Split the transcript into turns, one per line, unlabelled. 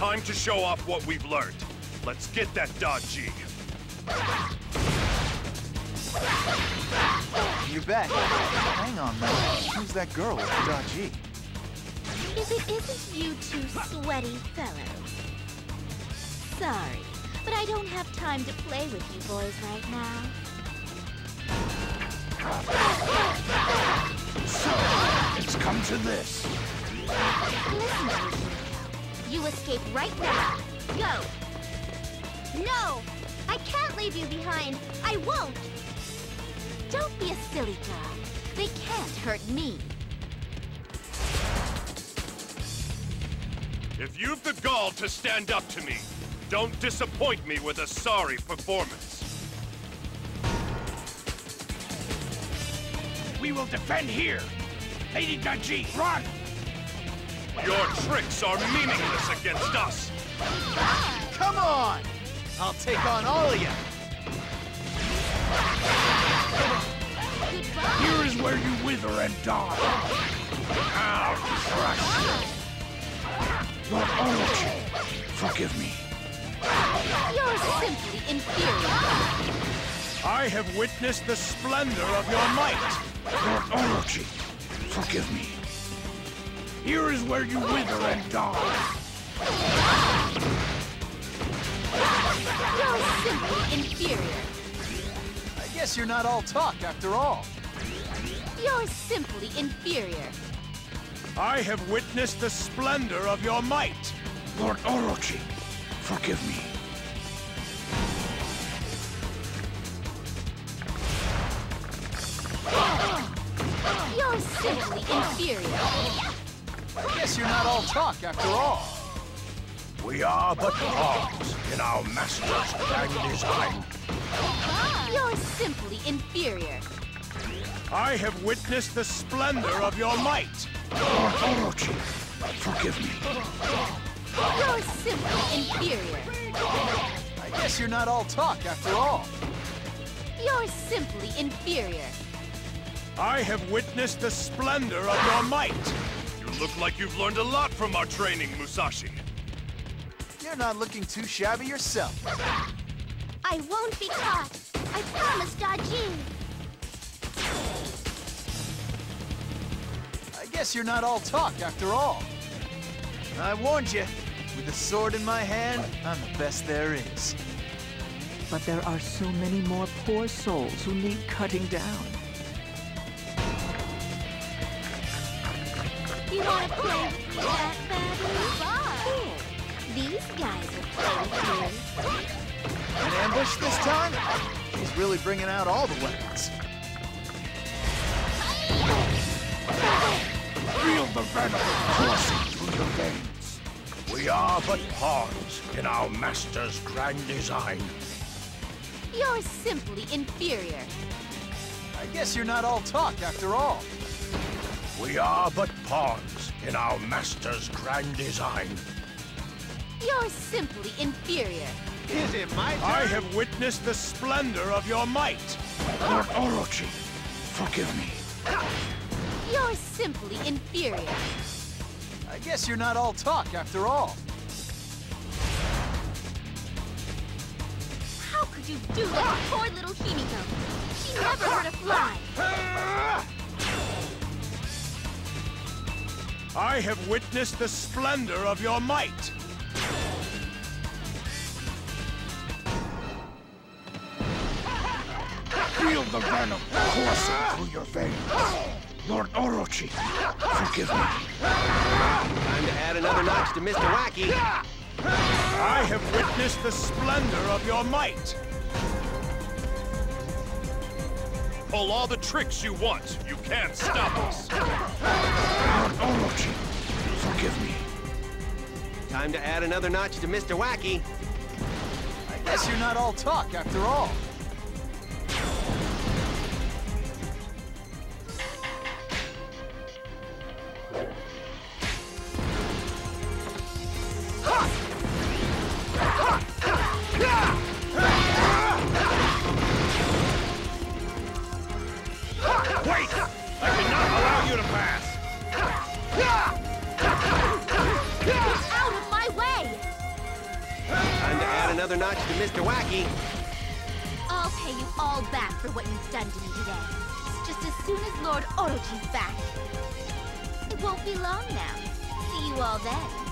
time to show off what we've learned. Let's get that Daji.
You're back. Hang on, man. Who's that girl with the Daji?
If it isn't you two sweaty fellows. Sorry, but I don't have time to play with you boys right now.
So, it's come to this.
Listen to me, You escape right now. Go! No! I can't leave you behind. I won't! Don't be a silly girl. They can't hurt me.
If you've the gall to stand up to me, don't disappoint me with a sorry performance.
We will defend here. Lady Daji, run!
Your tricks are meaningless against us.
Come on! I'll take on all of you.
Goodbye!
Here is where you wither and die. I'll crush you. Lord Orochi, forgive me.
You're simply inferior.
I have witnessed the splendor of your might.
Lord Orochi, forgive me. Here is where you wither and die.
You're simply inferior.
I guess you're not all talk after all.
You're simply inferior.
I have witnessed the splendor of your might.
Lord Orochi, forgive me.
You're simply inferior.
I guess you're not all talk after all.
We are but pawns in our master's grand design.
You're simply inferior.
I have witnessed the splendor of your might.
Orochi, forgive me.
You're simply inferior.
I guess you're not all talk after all.
You're simply inferior.
I have witnessed the splendor of your might. You look like you've learned a lot from our training, Musashi.
You're not looking too shabby yourself.
I won't be caught. I promise, Dajin.
I guess you're not all talk after all. I warned you. With a sword in my hand, I'm the best there is.
But there are so many more poor souls who need cutting down.
You want to play with me that. These guys will play with you.
An ambush this time? He's really bringing out all the weapons.
Feel the venom coursing through your veins. We are but pawns in our master's grand design.
You're simply inferior.
I guess you're not all talk after all.
We are but pawns in our master's grand design.
You're simply inferior.
Is it my turn?
I have witnessed the splendor of your might.
Lord Orochi, forgive me.
You're simply inferior.
I guess you're not all talk after all.
How could you do that poor little Himiko? She never hurt a fly.
I have witnessed the splendor of your might.
Feel the venom coursing through your veins. Lord Orochi, forgive me.
Time to add another notch to Mr. Wacky.
I have witnessed the splendor of your might. Pull all the tricks you want. You can't stop us.
Lord Orochi, forgive me.
Time to add another notch to Mr. Wacky.
I guess you're not all talk after all.
Notch to Mr. Wacky.
I'll pay you all back for what you've done to me today. Just as soon as Lord Orochi's back. It won't be long now. See you all then.